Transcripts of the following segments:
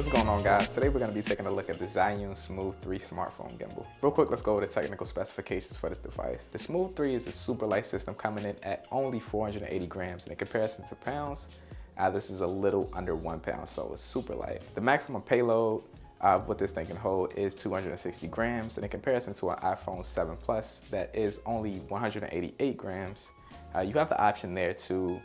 What's going on guys? Today we're going to be taking a look at the Zhiyun Smooth 3 smartphone gimbal. Real quick, let's go over the technical specifications for this device. The Smooth 3 is a super light system coming in at only 480 grams and in comparison to pounds, uh, this is a little under one pound, so it's super light. The maximum payload uh, what this thing can hold is 260 grams and in comparison to an iPhone 7 Plus that is only 188 grams, uh, you have the option there to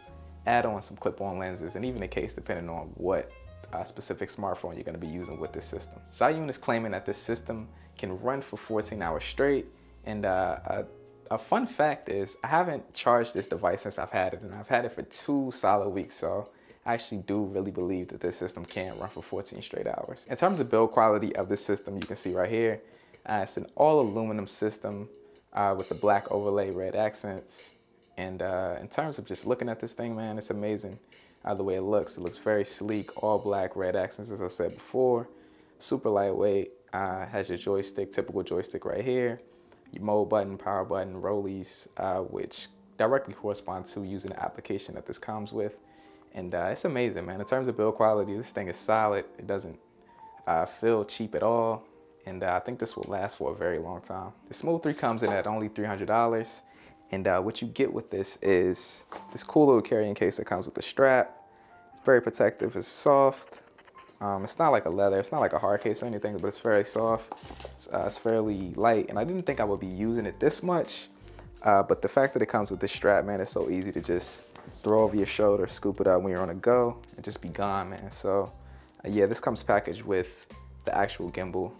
add on some clip-on lenses and even a case depending on what uh, specific smartphone you're going to be using with this system. Zhiyun is claiming that this system can run for 14 hours straight and uh, a, a, fun fact is I haven't charged this device since I've had it and I've had it for two solid weeks so I actually do really believe that this system can run for 14 straight hours. In terms of build quality of this system, you can see right here, uh, it's an all aluminum system uh, with the black overlay red accents. And uh, in terms of just looking at this thing, man, it's amazing uh, the way it looks. It looks very sleek, all black, red accents, as I said before. Super lightweight, uh, has your joystick, typical joystick right here. Your mode button, power button, rollies, uh, which directly correspond to using the application that this comes with. And uh, it's amazing, man. In terms of build quality, this thing is solid. It doesn't uh, feel cheap at all. And uh, I think this will last for a very long time. The Smooth 3 comes in at only $300. And uh, what you get with this is this cool little carrying case that comes with the strap. Very protective, it's soft. Um, it's not like a leather, it's not like a hard case or anything, but it's very soft. It's, uh, it's fairly light. And I didn't think I would be using it this much. Uh, but the fact that it comes with this strap, man, it's so easy to just throw over your shoulder, scoop it up when you're on a go, and just be gone, man. So uh, yeah, this comes packaged with the actual gimbal,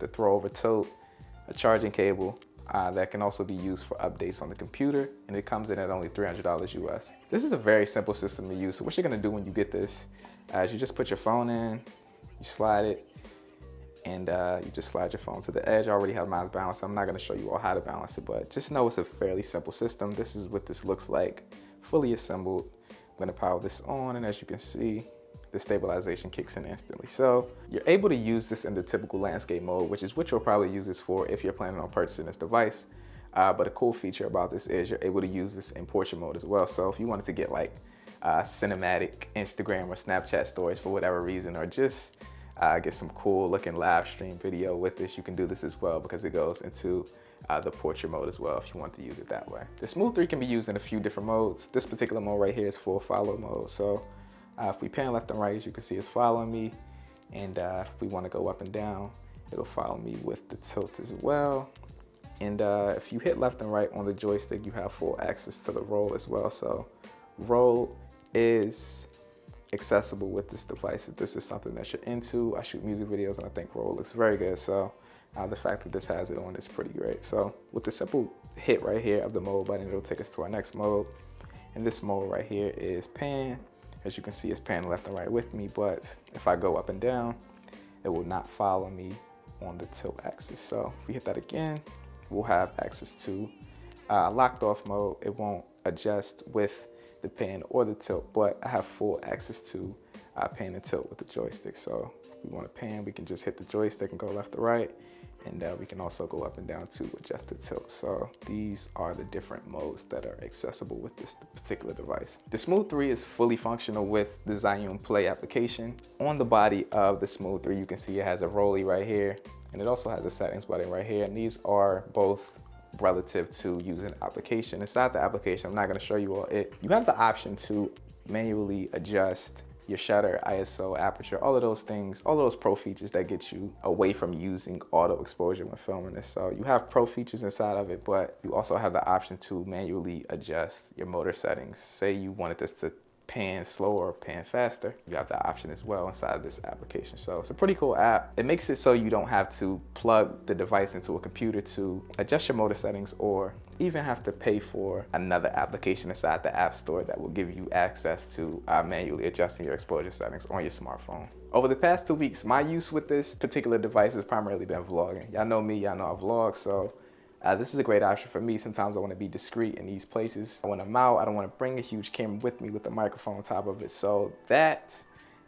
the throw over tote, a charging cable, uh, that can also be used for updates on the computer and it comes in at only $300 US. This is a very simple system to use. So what you're gonna do when you get this uh, is you just put your phone in, you slide it, and uh, you just slide your phone to the edge. I already have mine balanced. I'm not gonna show you all how to balance it, but just know it's a fairly simple system. This is what this looks like fully assembled. I'm gonna power this on and as you can see, the stabilization kicks in instantly. So you're able to use this in the typical landscape mode, which is what you'll probably use this for if you're planning on purchasing this device. Uh, but a cool feature about this is you're able to use this in portrait mode as well. So if you wanted to get like uh, cinematic Instagram or Snapchat stories for whatever reason, or just uh, get some cool looking live stream video with this, you can do this as well because it goes into uh, the portrait mode as well if you want to use it that way. The Smooth 3 can be used in a few different modes. This particular mode right here is full follow mode. So uh, if we pan left and right, as you can see, it's following me. And uh, if we want to go up and down, it'll follow me with the tilt as well. And uh, if you hit left and right on the joystick, you have full access to the roll as well. So roll is accessible with this device if this is something that you're into. I shoot music videos and I think roll looks very good. So uh, the fact that this has it on is pretty great. So with the simple hit right here of the mode button, it'll take us to our next mode. And this mode right here is pan. As you can see, it's pan left and right with me, but if I go up and down, it will not follow me on the tilt axis. So if we hit that again, we'll have access to uh, locked off mode. It won't adjust with the pan or the tilt, but I have full access to uh, pan and tilt with the joystick. So if we want to pan, we can just hit the joystick and go left to right and uh, we can also go up and down to adjust the tilt. So these are the different modes that are accessible with this particular device. The Smooth 3 is fully functional with the Zhiyun Play application. On the body of the Smooth 3, you can see it has a rolly right here, and it also has a settings button right here, and these are both relative to using application. Inside the application, I'm not gonna show you all it. You have the option to manually adjust your shutter, ISO, aperture, all of those things, all of those pro features that get you away from using auto exposure when filming this. So you have pro features inside of it, but you also have the option to manually adjust your motor settings. Say you wanted this to pan slower pan faster, you have that option as well inside of this application. So it's a pretty cool app. It makes it so you don't have to plug the device into a computer to adjust your motor settings or even have to pay for another application inside the App Store that will give you access to uh, manually adjusting your exposure settings on your smartphone. Over the past two weeks, my use with this particular device has primarily been vlogging. Y'all know me, y'all know I vlog, so uh, this is a great option for me. Sometimes I want to be discreet in these places. When I'm out, I don't want to bring a huge camera with me with a microphone on top of it. So that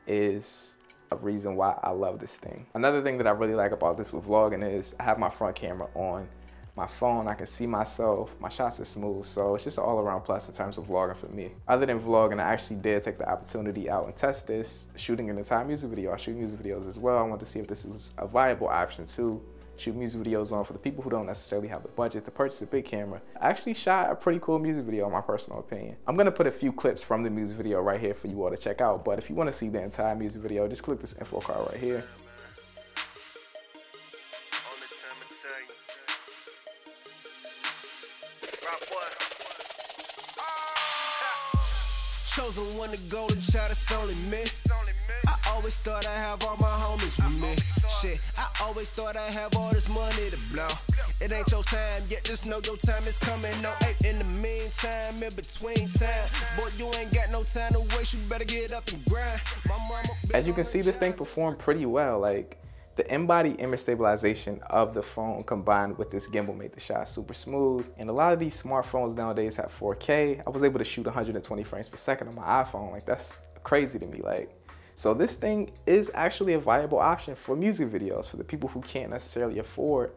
is a reason why I love this thing. Another thing that I really like about this with vlogging is I have my front camera on my phone, I can see myself, my shots are smooth, so it's just an all around plus in terms of vlogging for me. Other than vlogging, I actually did take the opportunity out and test this, shooting an entire music video. I shoot music videos as well. I wanted to see if this was a viable option too shoot music videos on for the people who don't necessarily have the budget to purchase a big camera. I actually shot a pretty cool music video in my personal opinion. I'm gonna put a few clips from the music video right here for you all to check out, but if you wanna see the entire music video, just click this info card right here. Chosen one to go to it's only me. I always thought I have all my homies with me. Shit, I always thought I have all this money to blow. It ain't your time yet, just know your time is coming. No, in the meantime, in between time, boy, you ain't got no time to waste. You better get up and grind. As you can see, this thing performed pretty well. Like, the in-body image stabilization of the phone combined with this gimbal made the shot super smooth. And a lot of these smartphones nowadays have 4K. I was able to shoot 120 frames per second on my iPhone. Like that's crazy to me. Like, so this thing is actually a viable option for music videos for the people who can't necessarily afford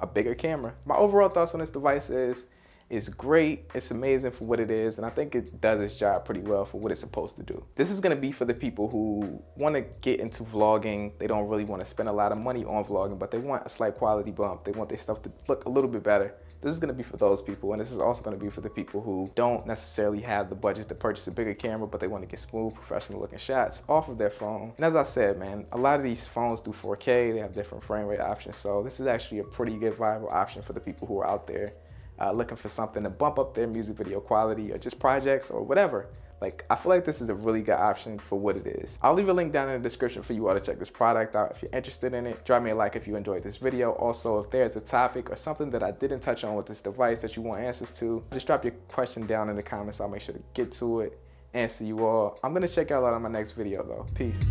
a bigger camera. My overall thoughts on this device is it's great, it's amazing for what it is, and I think it does its job pretty well for what it's supposed to do. This is gonna be for the people who wanna get into vlogging, they don't really wanna spend a lot of money on vlogging, but they want a slight quality bump, they want their stuff to look a little bit better. This is gonna be for those people, and this is also gonna be for the people who don't necessarily have the budget to purchase a bigger camera, but they wanna get smooth, professional looking shots off of their phone. And as I said, man, a lot of these phones do 4K, they have different frame rate options, so this is actually a pretty good viable option for the people who are out there uh, looking for something to bump up their music video quality or just projects or whatever. Like, I feel like this is a really good option for what it is. I'll leave a link down in the description for you all to check this product out if you're interested in it. Drop me a like if you enjoyed this video. Also, if there's a topic or something that I didn't touch on with this device that you want answers to, just drop your question down in the comments. I'll make sure to get to it, answer you all. I'm gonna check y'all out on my next video though. Peace.